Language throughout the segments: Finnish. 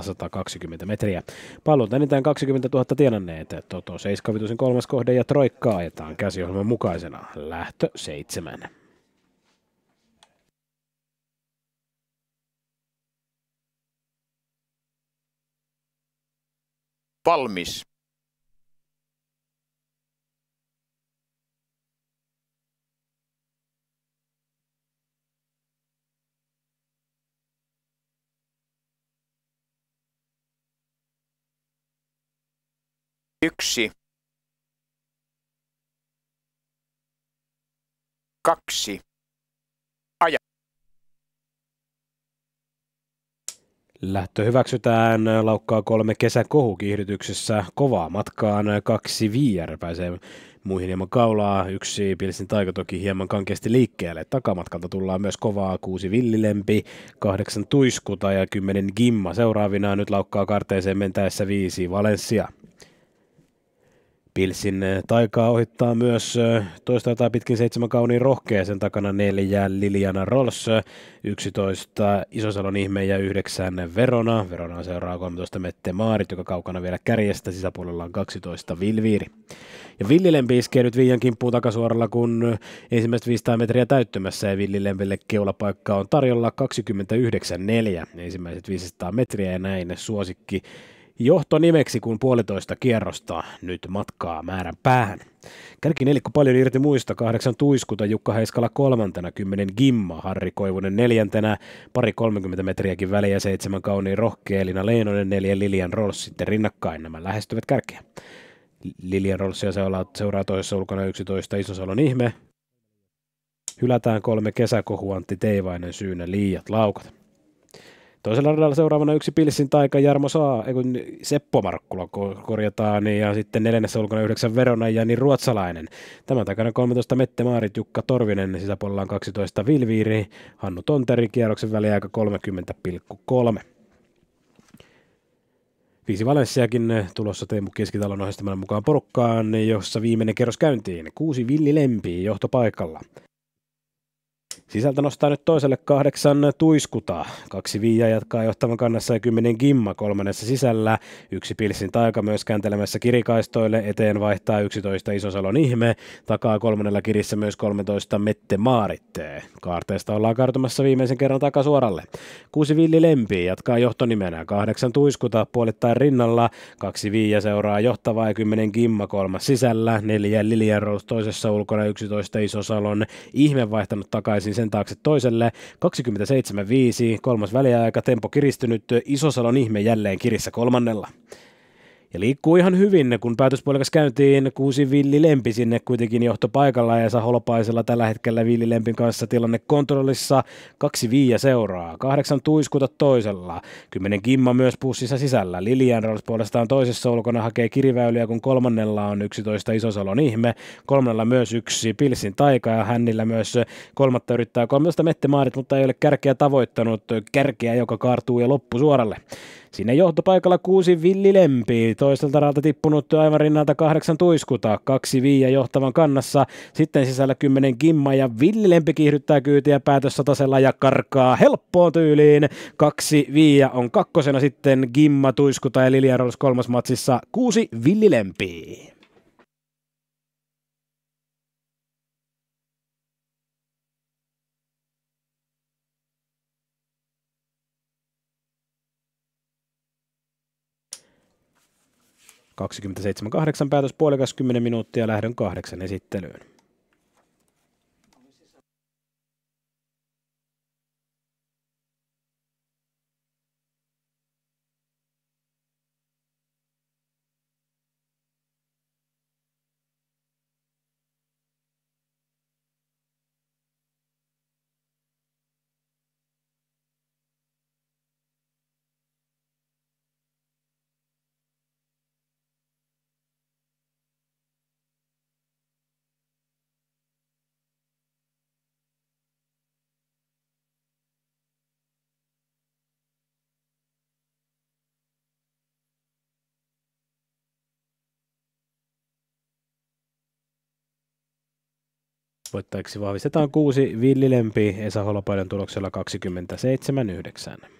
120 metriä. Pallot enintään 20 000 tienanneet. Toto 7 kolmas kohde ja Troikka ajetaan käsiohjelman mukaisena. Lähtö 7. Valmis. Yksi. Kaksi. Aja. Lähtö hyväksytään, laukkaa kolme kesäkohu kiihdytyksessä, kovaa matkaan, kaksi VR pääsee muihin hieman kaulaa, yksi Pilsin taika toki hieman kankeasti liikkeelle. Takamatkalta tullaan myös kovaa, kuusi villilempi, kahdeksan tuiskuta ja kymmenen gimma. Seuraavina nyt laukkaa karteeseen mentäessä viisi Valencia. Pilsin eh, taikaa ohittaa myös eh, toista tai pitkin seitsemän kauniin rohkea, sen takana neljä Liliana Rolls, 11 Isosalon ihme ja yhdeksän Verona. Verona seuraa 13 Mette Maarit, joka kaukana vielä kärjestä, sisäpuolella on 12 Vilviiri. Ja Villilempi iskee nyt Viian kimppuun takasuoralla, kun ensimmäiset 500 metriä täyttymässä ja Villilempille keulapaikka on tarjolla 29.4. Ensimmäiset 500 metriä ja näin suosikki johtonimeksi, kun puolitoista kierrosta nyt matkaa määrän päähän. Kärki nelikko paljon irti muista, kahdeksan tuiskuta, Jukka Heiskala kolmantena, kymmenen Gimma, Harri Koivunen neljäntenä, pari 30 metriäkin väliä, seitsemän kauniin rohkea, Elina Leinonen, neljä Lilian Rolls sitten rinnakkain, nämä lähestyvät kärkeä. Lilian Rollsia seuraa, seuraa toisessa ulkona 11 Isosalon ihme. Hylätään kolme kesäkohu Antti Teivainen syynä liiat laukat. Toisella radalla seuraavana yksi Pilsin taika Jarmo Saa, kun Seppo Markkula korjataan, ja sitten neljännessä ulkona yhdeksän Verona Jani Ruotsalainen. Tämän takana 13 Mette Maarit, Jukka Torvinen, sisäpuolella on 12 Vilviiri, Hannu Tonteri, kierroksen väliaika 30,3. Viisi Valenssiakin tulossa Teemu Keskitalon ohjelman mukaan porukkaan, jossa viimeinen kerros käyntiin. Kuusi Villi Lempi johtopaikalla. Sisältä nostaa nyt toiselle kahdeksan tuiskuta. Kaksi viiä jatkaa johtavan kannassa ja kymmenen gimma kolmannessa sisällä. Yksi pilsin taika myös kääntelemässä kirikaistoille. Eteen vaihtaa 11 Isosalon ihme. Takaa kolmannella kirissä myös 13 Mette Maaritte. Kaarteesta ollaan kartumassa viimeisen kerran takasuoralle. Kuusi villi lempi jatkaa johtonimenä. Kahdeksan tuiskuta puolittain rinnalla. Kaksi viiä seuraa johtavaa ja kymmenen gimma kolmas sisällä. Neljä Lilian toisessa ulkona 11 Isosalon ihme vaihtanut takaisin sen taakse toiselle. 27-5, kolmas väliaika, tempo kiristynyt, Isosalon ihme jälleen kirissä kolmannella. Ja liikkuu ihan hyvin, kun päätöspuolikas käyntiin kuusi Villi Lempi sinne kuitenkin johtopaikalla ja Holopaisella tällä hetkellä Villi Lempin kanssa tilanne kontrollissa. Kaksi viiä seuraa, kahdeksan tuiskuta toisella, kymmenen Kimma myös pussissa sisällä. Lilian Rolls puolestaan toisessa ulkona hakee kiriväyliä, kun kolmannella on 11 Isosalon ihme. Kolmannella myös yksi Pilsin taika ja hännillä myös kolmatta yrittää 13 Mette Maarit, mutta ei ole kärkeä tavoittanut. Kärkeä, joka kaartuu ja loppu suoralle. Sinne johtopaikalla kuusi Villi Lempi, toiselta raalta tippunut aivan rinnalta kahdeksan tuiskuta, kaksi viiä johtavan kannassa, sitten sisällä kymmenen Kimma ja Villi Lempi kiihdyttää kyytiä päätössatasella ja karkaa helppoon tyyliin. Kaksi viiä on kakkosena sitten Gimma, Tuiskuta ja Lilian kolmas matsissa kuusi Villi Lempi. 27.8 päätös puolikas 10 minuuttia lähdön kahdeksan esittelyyn. Voittajiksi vahvistetaan kuusi Villilempi Esa Holopainen tuloksella 27.9.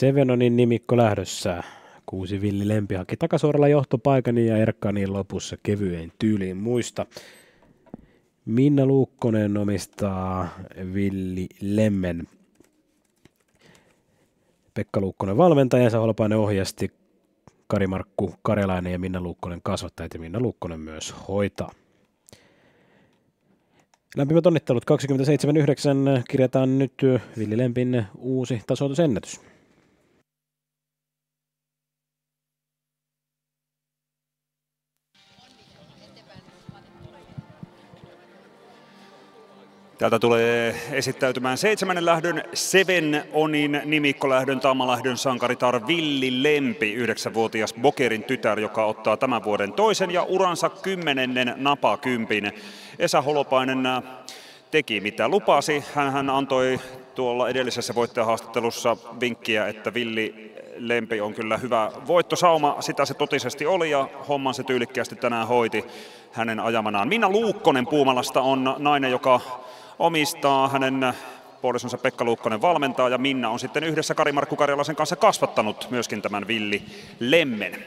Sevenonin nimikko lähdössä. Kuusi Villi Lempi haki takasuoralla johtopaikan ja Erkkanin lopussa kevyen tyyliin muista. Minna Luukkonen omistaa Villi Lemmen. Pekka Luukkonen valmentajansa, Holopainen ohjasti Kari-Markku Karelainen ja Minna Luukkonen kasvattajat ja Minna Luukkonen myös hoitaa. Lämpimät onnittelut 27.9. kirjataan nyt Villi Lempin uusi tasoitusennätys. Täältä tulee esittäytymään seitsemännen lähdön Seven Onin nimikkolähdön Tammalähdön sankaritar Villi Lempi, yhdeksänvuotias Bokerin tytär, joka ottaa tämän vuoden toisen ja uransa kymmenennen napakympin. Esa Holopainen äh, teki mitä lupasi. Hän, hän antoi tuolla edellisessä voittajahaastattelussa vinkkiä, että Villi Lempi on kyllä hyvä voittosauma. Sitä se totisesti oli ja homman se tyylikkäästi tänään hoiti hänen ajamanaan. Minna Luukkonen Puumalasta on nainen, joka omistaa. Hänen puolisonsa Pekka Luukkonen valmentaa ja Minna on sitten yhdessä Kari-Markku Karjalaisen kanssa kasvattanut myöskin tämän Villi Lemmen.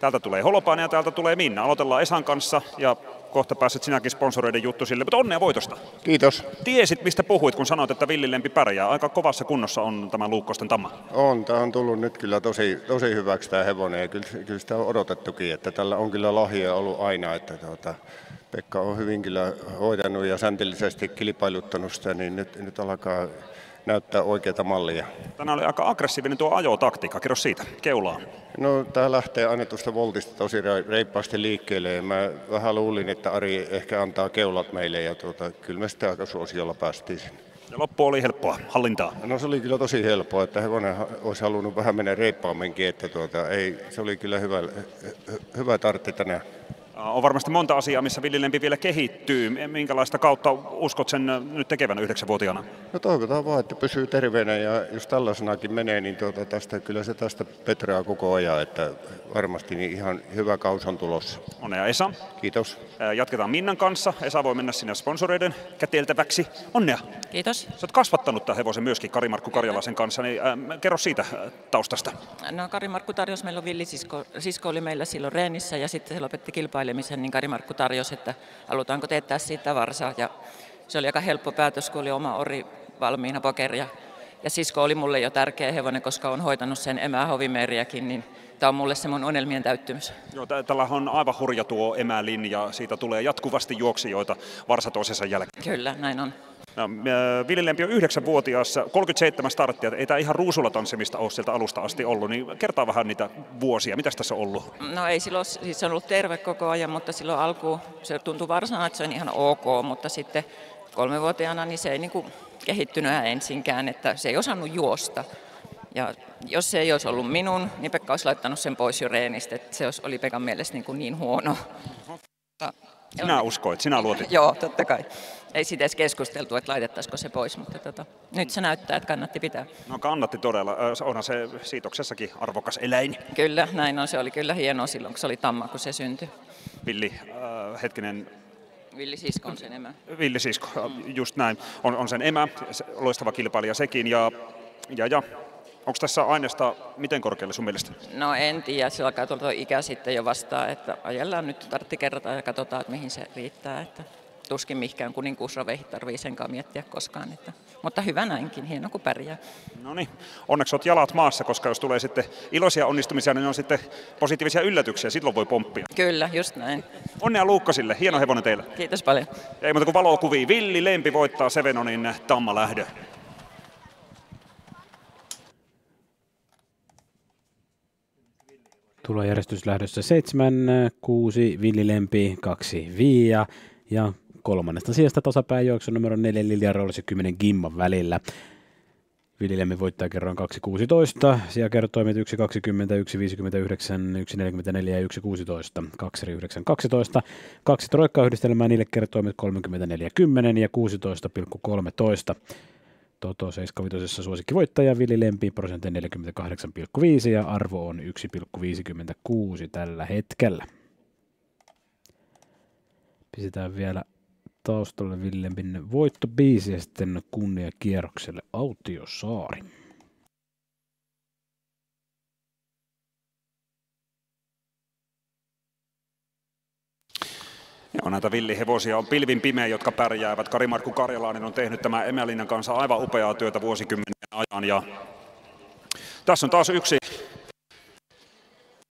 Täältä tulee Holopainen ja täältä tulee Minna. Aloitellaan Esan kanssa ja kohta pääset sinäkin sponsoroiden juttu sille, mutta onnea voitosta. Kiitos. Tiesit, mistä puhuit, kun sanoit, että Villilempi pärjää. Aika kovassa kunnossa on tämä Luukkosten tamma. On, tämä on tullut nyt kyllä tosi, tosi hyväksi tämä hevonen ja kyllä, kyllä sitä on odotettukin, että tällä on kyllä lahja ollut aina, että tuota, Pekka on hyvin kyllä hoitanut ja säntillisesti kilpailuttanut sitä, niin nyt, nyt alkaa näyttää oikeita mallia. Tänään oli aika aggressiivinen tuo ajotaktiikka. Kerro siitä, keulaa. No, tämä lähtee annetusta voltista tosi reippaasti liikkeelle. Ja mä vähän luulin, että Ari ehkä antaa keulat meille ja tuota, kyllä me sitä aika suosiolla päästiin sinne. Ja loppu oli helppoa, hallintaa. No se oli kyllä tosi helppoa, että hevonen olisi halunnut vähän mennä reippaamminkin, että tuota, ei, se oli kyllä hyvä, hyvä tartti tänään. On varmasti monta asiaa, missä villilempi vielä kehittyy. Minkälaista kautta uskot sen nyt tekevän yhdeksänvuotiaana? No toivotaan vaan, että pysyy terveenä ja jos tällaisenakin menee, niin tuota, tästä, kyllä se tästä petraa koko ajan, että varmasti niin ihan hyvä kaus on tulossa. Onnea Esa. Kiitos. Jatketaan Minnan kanssa. Esa voi mennä sinne sponsoreiden käteltäväksi. Onnea. Kiitos. Sä oot kasvattanut tämän hevosen myöskin Kari-Markku Karjalaisen kanssa, niin äh, kerro siitä taustasta. No Kari-Markku tarjosi, meillä on villisisko, sisko oli meillä silloin reenissä ja sitten se lopetti kilpailemisen, niin Kari-Markku tarjosi, että halutaanko teettää siitä varsaa ja se oli aika helppo päätös, kun oli oma ori valmiina pokeria. Ja sisko oli mulle jo tärkeä hevonen, koska on hoitanut sen emää hovimeriäkin, niin tämä on mulle se mun unelmien täyttymys. Joo, tällä on aivan hurja tuo emälinja, siitä tulee jatkuvasti juoksijoita varsa toisensa jälkeen. Kyllä, näin on. No, Ville Lempi on yhdeksänvuotias, 37 starttia, ei tämä ihan ruusulla tanssimista ole sieltä alusta asti ollut, niin kertaa vähän niitä vuosia, mitä tässä on ollut? No ei silloin, siis se on ollut terve koko ajan, mutta silloin alkuun se tuntui varsana, että se on ihan ok, mutta sitten kolmevuotiaana niin se ei niin kuin kehittynyt ensinkään, että se ei osannut juosta. Ja jos se ei olisi ollut minun, niin Pekka olisi laittanut sen pois jo reenistä, että se oli Pekan mielestä niin, kuin niin huono. Sinä uskoit, sinä luotit. Joo, totta kai. Ei siitä edes keskusteltu, että laitettaisiko se pois, mutta tota, nyt se näyttää, että kannatti pitää. No kannatti todella. Onhan se siitoksessakin arvokas eläin. Kyllä, näin on. Se oli kyllä hienoa silloin, kun se oli tamma, kun se syntyi. Villi, äh, hetkinen, Villi Sisko on sen emä. Villi Sisko, just näin. On, on sen emä, loistava kilpailija sekin. Ja, ja, ja Onko tässä aineesta miten korkealle sun mielestä? No en tiedä, se alkaa tuolta ikä sitten jo vastaan, että ajellaan nyt tartti kerrata ja katsotaan, että mihin se riittää. Että tuskin mihinkään kuninkuusroveihin tarvii senkaan miettiä koskaan. Että, mutta hyvä näinkin, hieno kun pärjää. No niin, onneksi olet jalat maassa, koska jos tulee sitten iloisia onnistumisia, niin on sitten positiivisia yllätyksiä, silloin voi pomppia. Kyllä, just näin. Onnea Luukkasille, hieno hevonen teille. Kiitos paljon. Ja ei muuta kuin valokuvia, Villi Lempi voittaa Sevenonin Tamma lähdö. Tulojärjestyslähdössä 7, 6, Villi Lempi, 2, Viia ja kolmannesta sijasta tasapäin numero 4 Lilja Rolls ja 10 Gimman välillä. Viljelemme voittaa kerran 2.16, siellä kertoimet 1.20, 1.59, 1.44 ja 1.16, 2.9.12. Kaksi troikka-yhdistelmää, niille kertoimet 34.10 ja 16.13. Toto 75 suosikki voittaja Vili Lempi prosentti 48,5 ja arvo on 1,56 tällä hetkellä. Pistetään vielä taustalle Villempin voitto voittobiisi ja sitten kunnia kierrokselle Autiosaari. Joo, näitä villihevosia on pilvin pimeä, jotka pärjäävät. Kari-Markku Karjalainen on tehnyt tämän Emelinnan kanssa aivan upeaa työtä vuosikymmenen ajan. Ja tässä on taas yksi